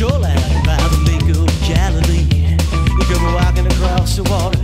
shoreline by the Lake of Galilee. We come walking across the water.